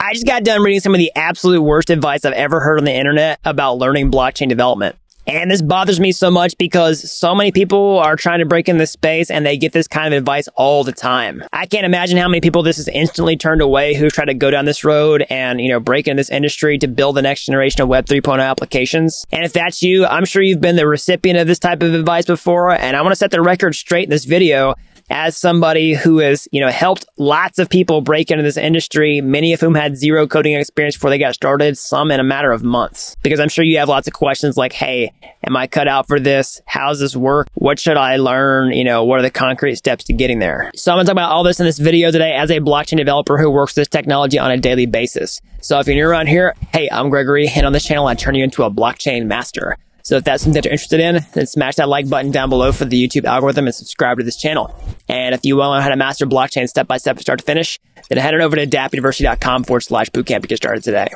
I just got done reading some of the absolute worst advice I've ever heard on the internet about learning blockchain development. And this bothers me so much because so many people are trying to break in this space and they get this kind of advice all the time. I can't imagine how many people this has instantly turned away who try to go down this road and, you know, break into this industry to build the next generation of Web 3.0 applications. And if that's you, I'm sure you've been the recipient of this type of advice before. And I want to set the record straight in this video as somebody who has, you know, helped lots of people break into this industry, many of whom had zero coding experience before they got started, some in a matter of months. Because I'm sure you have lots of questions like, Hey, am I cut out for this? How does this work? What should I learn? You know, what are the concrete steps to getting there? So I'm going to talk about all this in this video today as a blockchain developer who works this technology on a daily basis. So if you're new around here, hey, I'm Gregory and on this channel, I turn you into a blockchain master. So if that's something that you're interested in, then smash that like button down below for the YouTube algorithm and subscribe to this channel. And if you want to learn how to master blockchain step by step from start to finish, then head on over to dappuniversity.com forward slash bootcamp to get started today.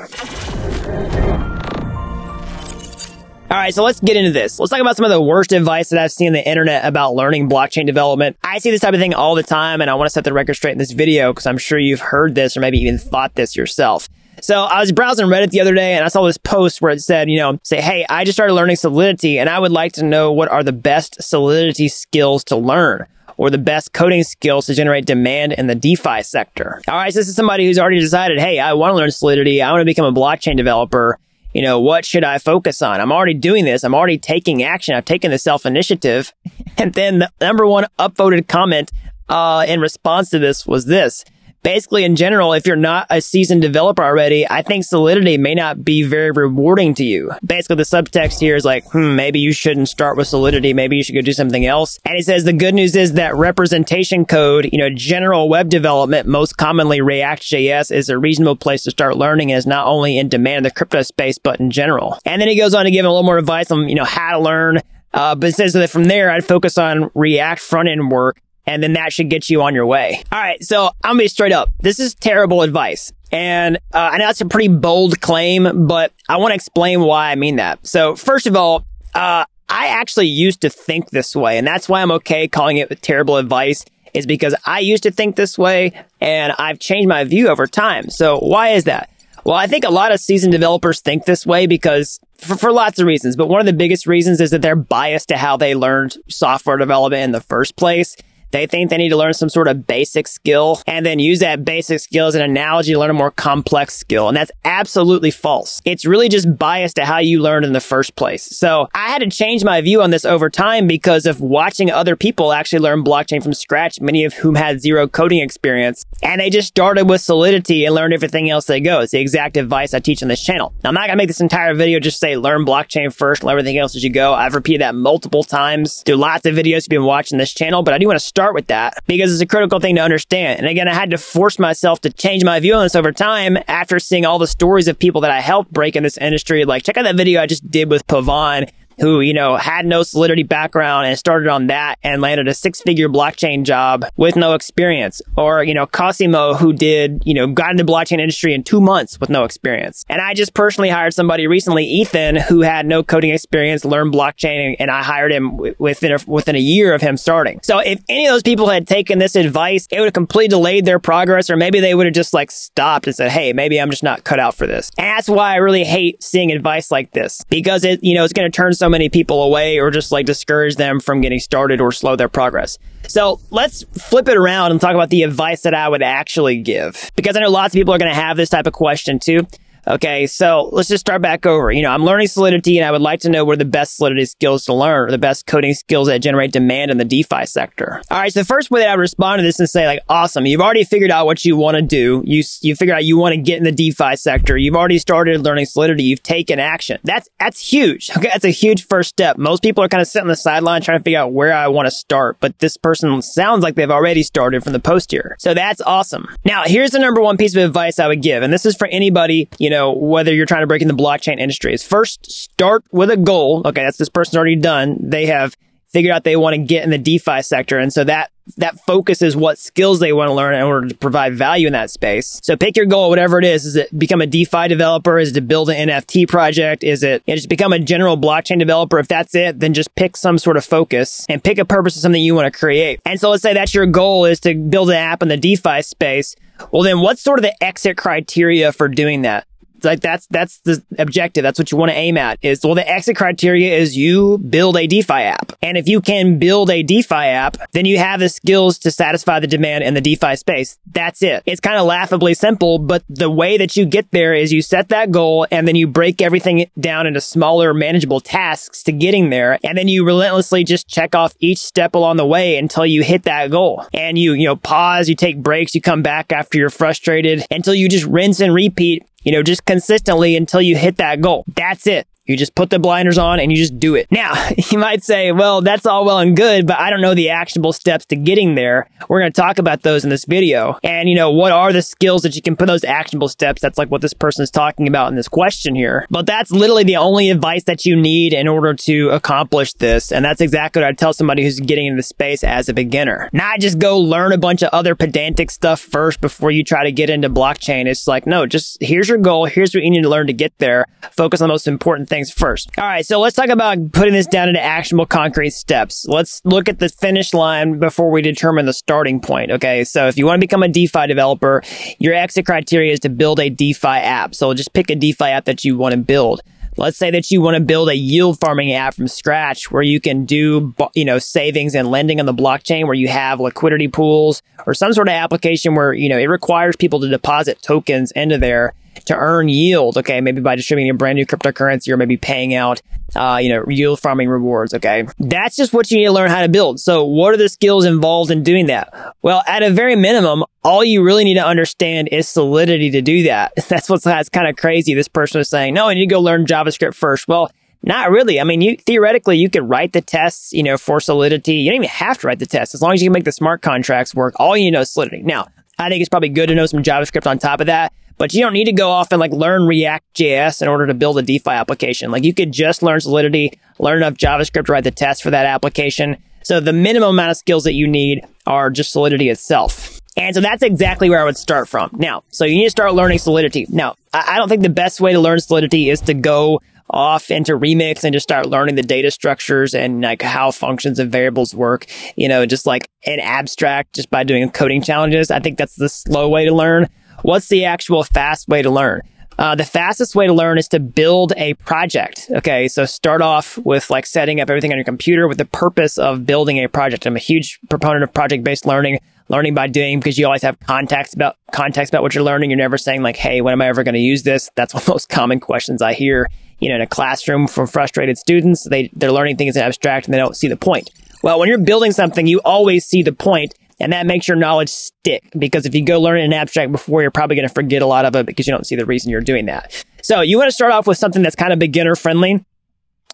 All right, so let's get into this. Let's talk about some of the worst advice that I've seen on the internet about learning blockchain development. I see this type of thing all the time, and I want to set the record straight in this video because I'm sure you've heard this or maybe even thought this yourself. So I was browsing Reddit the other day and I saw this post where it said, you know, say, Hey, I just started learning Solidity and I would like to know what are the best Solidity skills to learn or the best coding skills to generate demand in the DeFi sector. All right. So this is somebody who's already decided, Hey, I want to learn Solidity. I want to become a blockchain developer. You know, what should I focus on? I'm already doing this. I'm already taking action. I've taken the self initiative. And then the number one upvoted comment, uh, in response to this was this basically in general, if you're not a seasoned developer already, I think Solidity may not be very rewarding to you. Basically, the subtext here is like, hmm, maybe you shouldn't start with Solidity. Maybe you should go do something else. And he says the good news is that representation code, you know, general web development, most commonly React.js is a reasonable place to start learning and is not only in demand in the crypto space, but in general. And then he goes on to give a little more advice on, you know, how to learn. Uh, but says that from there, I'd focus on React front end work and then that should get you on your way. All right. So I'm gonna be straight up. This is terrible advice. And uh, I know that's a pretty bold claim, but I want to explain why I mean that. So first of all, uh, I actually used to think this way, and that's why I'm okay calling it terrible advice. Is because I used to think this way, and I've changed my view over time. So why is that? Well, I think a lot of seasoned developers think this way because for, for, lots of reasons, but one of the biggest reasons is that they're biased to how they learned software development in the first place. They think they need to learn some sort of basic skill and then use that basic skill as an analogy to learn a more complex skill. And that's absolutely false. It's really just biased to how you learned in the first place. So I had to change my view on this over time because of watching other people actually learn blockchain from scratch, many of whom had zero coding experience. And they just started with Solidity and learned everything else they go. It's the exact advice I teach on this channel. Now, I'm not going to make this entire video just say learn blockchain first, learn everything else as you go. I've repeated that multiple times through lots of videos you've been watching this channel, but I do want to start start with that because it's a critical thing to understand. And again, I had to force myself to change my view on this over time after seeing all the stories of people that I helped break in this industry. Like, check out that video I just did with Pavan who, you know, had no solidity background and started on that and landed a six figure blockchain job with no experience. Or, you know, Cosimo who did, you know, got into blockchain industry in two months with no experience. And I just personally hired somebody recently, Ethan, who had no coding experience, learned blockchain, and I hired him within a, within a year of him starting. So if any of those people had taken this advice, it would have completely delayed their progress, or maybe they would have just like stopped and said, Hey, maybe I'm just not cut out for this. And that's why I really hate seeing advice like this because it, you know, it's going to turn so many people away or just like discourage them from getting started or slow their progress. So let's flip it around and talk about the advice that I would actually give because I know lots of people are going to have this type of question too. Okay, so let's just start back over. You know, I'm learning Solidity and I would like to know where the best Solidity skills to learn or the best coding skills that generate demand in the DeFi sector. All right, so the first way that I would respond to this and say like, awesome, you've already figured out what you want to do. You, you figured out you want to get in the DeFi sector. You've already started learning Solidity. You've taken action. That's, that's huge. Okay, that's a huge first step. Most people are kind of sitting on the sideline trying to figure out where I want to start, but this person sounds like they've already started from the post here. So that's awesome. Now, here's the number one piece of advice I would give, and this is for anybody, you know, know, whether you're trying to break in the blockchain industry is first start with a goal. Okay. That's this person's already done. They have figured out they want to get in the DeFi sector. And so that that focuses what skills they want to learn in order to provide value in that space. So pick your goal, whatever it is. Is it become a DeFi developer? Is it to build an NFT project? Is it you know, just become a general blockchain developer? If that's it, then just pick some sort of focus and pick a purpose of something you want to create. And so let's say that's your goal is to build an app in the DeFi space. Well, then what's sort of the exit criteria for doing that? Like that's that's the objective. That's what you want to aim at. Is well, the exit criteria is you build a DeFi app, and if you can build a DeFi app, then you have the skills to satisfy the demand in the DeFi space. That's it. It's kind of laughably simple, but the way that you get there is you set that goal, and then you break everything down into smaller, manageable tasks to getting there, and then you relentlessly just check off each step along the way until you hit that goal. And you you know pause, you take breaks, you come back after you're frustrated until you just rinse and repeat you know, just consistently until you hit that goal. That's it. You just put the blinders on and you just do it. Now, you might say, well, that's all well and good, but I don't know the actionable steps to getting there. We're going to talk about those in this video. And, you know, what are the skills that you can put those actionable steps? That's like what this person is talking about in this question here. But that's literally the only advice that you need in order to accomplish this. And that's exactly what I'd tell somebody who's getting into the space as a beginner. Not just go learn a bunch of other pedantic stuff first before you try to get into blockchain. It's like, no, just here's your goal. Here's what you need to learn to get there. Focus on the most important things first. All right, so let's talk about putting this down into actionable concrete steps. Let's look at the finish line before we determine the starting point. Okay, so if you want to become a DeFi developer, your exit criteria is to build a DeFi app. So just pick a DeFi app that you want to build. Let's say that you want to build a yield farming app from scratch where you can do, you know, savings and lending on the blockchain where you have liquidity pools or some sort of application where, you know, it requires people to deposit tokens into there to earn yield. Okay. Maybe by distributing a brand new cryptocurrency or maybe paying out, uh, you know, yield farming rewards. Okay. That's just what you need to learn how to build. So what are the skills involved in doing that? Well, at a very minimum, all you really need to understand is solidity to do that. That's what's that's kind of crazy. This person was saying, no, I need to go learn JavaScript first. Well, not really. I mean, you theoretically you could write the tests, you know, for solidity. You don't even have to write the tests as long as you can make the smart contracts work. All you know is solidity. Now, I think it's probably good to know some JavaScript on top of that but you don't need to go off and like learn React JS in order to build a DeFi application. Like you could just learn Solidity, learn enough JavaScript to write the test for that application. So the minimum amount of skills that you need are just Solidity itself. And so that's exactly where I would start from. Now, so you need to start learning Solidity. Now, I don't think the best way to learn Solidity is to go off into remix and just start learning the data structures and like how functions and variables work, you know, just like an abstract just by doing coding challenges. I think that's the slow way to learn. What's the actual fast way to learn? Uh, the fastest way to learn is to build a project. Okay. So start off with like setting up everything on your computer with the purpose of building a project. I'm a huge proponent of project based learning, learning by doing because you always have context about context about what you're learning. You're never saying like, Hey, when am I ever going to use this? That's one of the most common questions I hear, you know, in a classroom from frustrated students. They, they're learning things in abstract and they don't see the point. Well, when you're building something, you always see the point and that makes your knowledge stick because if you go learn an abstract before, you're probably going to forget a lot of it because you don't see the reason you're doing that. So you want to start off with something that's kind of beginner friendly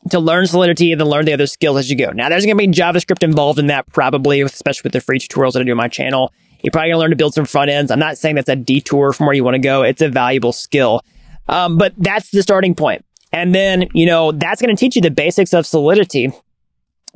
to learn Solidity and then learn the other skills as you go. Now, there's going to be JavaScript involved in that probably, especially with the free tutorials that I do on my channel. You're probably going to learn to build some front ends. I'm not saying that's a detour from where you want to go. It's a valuable skill. Um, but that's the starting point. And then, you know, that's going to teach you the basics of Solidity.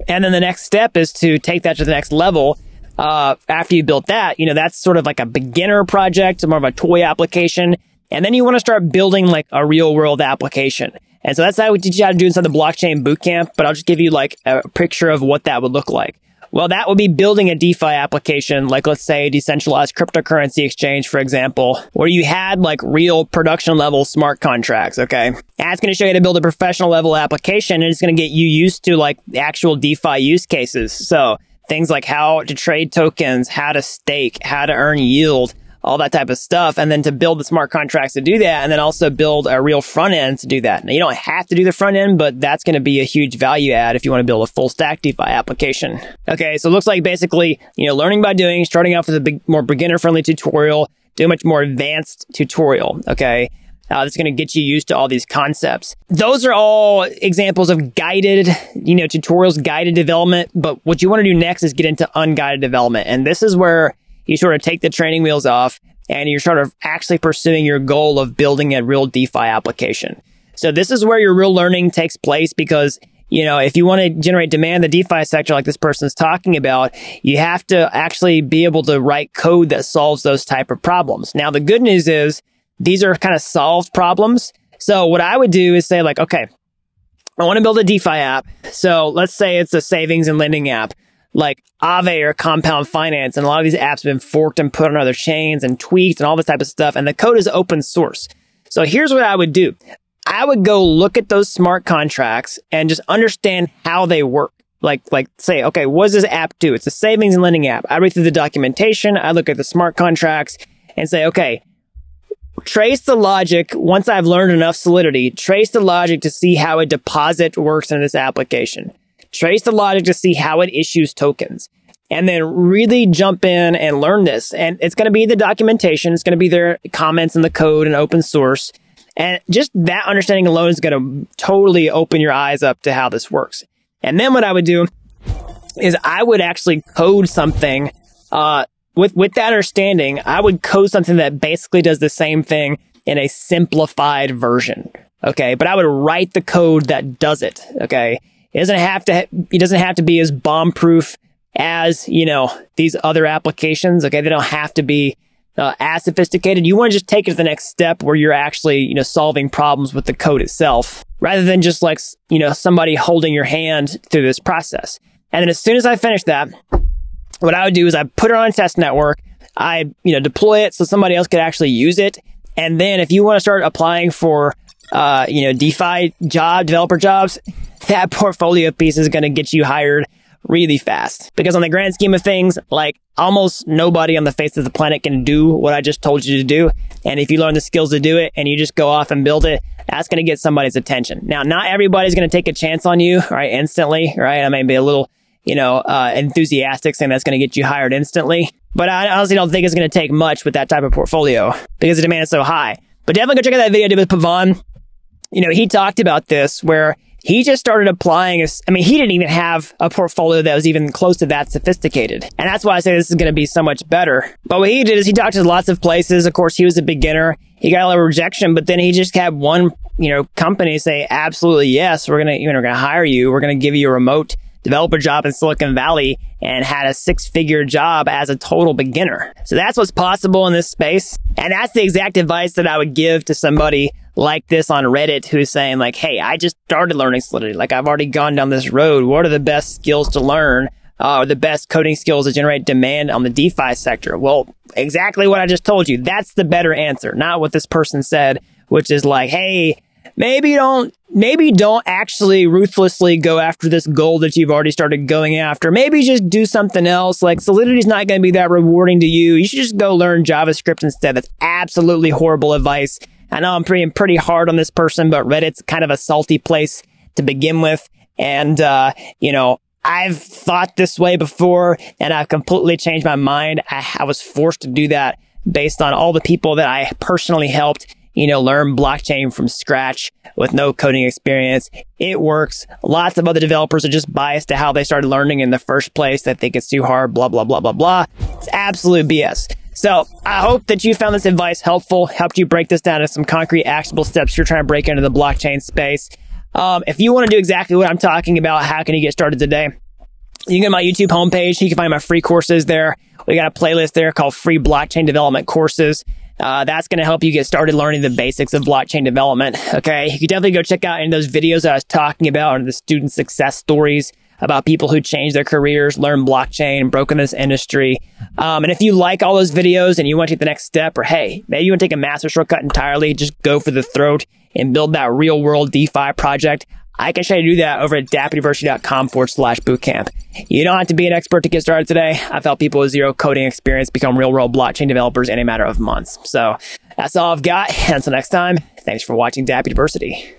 And then the next step is to take that to the next level uh, after you built that, you know, that's sort of like a beginner project, more of a toy application. And then you want to start building like a real world application. And so that's how we teach you how to do inside the blockchain bootcamp, but I'll just give you like a picture of what that would look like. Well, that would be building a DeFi application, like let's say a decentralized cryptocurrency exchange, for example, where you had like real production level smart contracts. Okay. That's going to show you how to build a professional level application and it's going to get you used to like actual DeFi use cases. So things like how to trade tokens, how to stake, how to earn yield, all that type of stuff. And then to build the smart contracts to do that. And then also build a real front end to do that. Now you don't have to do the front end, but that's going to be a huge value add if you want to build a full stack DeFi application. Okay. So it looks like basically, you know, learning by doing, starting off with a big, more beginner friendly tutorial, do a much more advanced tutorial. Okay uh, that's going to get you used to all these concepts. Those are all examples of guided, you know, tutorials, guided development. But what you want to do next is get into unguided development. And this is where you sort of take the training wheels off and you're sort of actually pursuing your goal of building a real DeFi application. So this is where your real learning takes place because you know, if you want to generate demand in the DeFi sector like this person is talking about, you have to actually be able to write code that solves those type of problems. Now, the good news is these are kind of solved problems. So what I would do is say like, okay, I want to build a DeFi app. So let's say it's a savings and lending app like Aave or Compound Finance. And a lot of these apps have been forked and put on other chains and tweaked and all this type of stuff. And the code is open source. So here's what I would do. I would go look at those smart contracts and just understand how they work. Like, like say, okay, what does this app do? It's a savings and lending app. I read through the documentation. I look at the smart contracts and say, okay, trace the logic once I've learned enough solidity, trace the logic to see how a deposit works in this application. Trace the logic to see how it issues tokens. And then really jump in and learn this. And it's going to be the documentation. It's going to be their comments in the code and open source. And just that understanding alone is going to totally open your eyes up to how this works. And then what I would do is I would actually code something, uh, with, with that understanding, I would code something that basically does the same thing in a simplified version. Okay. But I would write the code that does it. Okay. It doesn't have to, it doesn't have to be as bomb proof as, you know, these other applications. Okay. They don't have to be uh, as sophisticated. You want to just take it to the next step where you're actually, you know, solving problems with the code itself rather than just like, you know, somebody holding your hand through this process. And then as soon as I finish that, what I would do is I put it on a test network. I, you know, deploy it so somebody else could actually use it. And then if you want to start applying for, uh, you know, DeFi job, developer jobs, that portfolio piece is going to get you hired really fast. Because on the grand scheme of things, like almost nobody on the face of the planet can do what I just told you to do. And if you learn the skills to do it and you just go off and build it, that's going to get somebody's attention. Now, not everybody's going to take a chance on you, right? Instantly, right? I may be a little you know, uh, enthusiastic saying that's going to get you hired instantly. But I honestly don't think it's going to take much with that type of portfolio because the demand is so high. But definitely go check out that video I did with Pavan. You know, he talked about this where he just started applying. A, I mean, he didn't even have a portfolio that was even close to that sophisticated. And that's why I say this is going to be so much better. But what he did is he talked to lots of places. Of course, he was a beginner. He got a lot of rejection, but then he just had one, you know, company say, absolutely yes, we're going to, you know, we're going to hire you. We're going to give you a remote developer job in Silicon Valley and had a six figure job as a total beginner. So that's what's possible in this space. And that's the exact advice that I would give to somebody like this on Reddit who's saying like, Hey, I just started learning Solidity. Like I've already gone down this road. What are the best skills to learn? Uh, or the best coding skills to generate demand on the DeFi sector? Well, exactly what I just told you. That's the better answer, not what this person said, which is like, Hey, maybe don't maybe don't actually ruthlessly go after this goal that you've already started going after. Maybe just do something else. Like Solidity's not going to be that rewarding to you. You should just go learn JavaScript instead. That's absolutely horrible advice. I know I'm pretty pretty hard on this person, but Reddit's kind of a salty place to begin with. And uh, you know, I've thought this way before and I've completely changed my mind. I, I was forced to do that based on all the people that I personally helped you know, learn blockchain from scratch with no coding experience. It works. Lots of other developers are just biased to how they started learning in the first place. They think it's too hard, blah, blah, blah, blah, blah. It's absolute BS. So I hope that you found this advice helpful, helped you break this down into some concrete actionable steps you're trying to break into the blockchain space. Um, if you want to do exactly what I'm talking about, how can you get started today? You can go to my YouTube homepage. You can find my free courses there. We got a playlist there called free blockchain development courses. Uh, that's going to help you get started learning the basics of blockchain development. Okay. You can definitely go check out any of those videos I was talking about or the student success stories about people who changed their careers, learned blockchain, broke in this industry. Um, and if you like all those videos and you want to take the next step, or hey, maybe you want to take a master shortcut entirely, just go for the throat and build that real world DeFi project. I can show you to do that over at dappuniversity.com forward slash bootcamp. You don't have to be an expert to get started today. I've helped people with zero coding experience become real world blockchain developers in a matter of months. So that's all I've got. Until next time, thanks for watching Dapp University.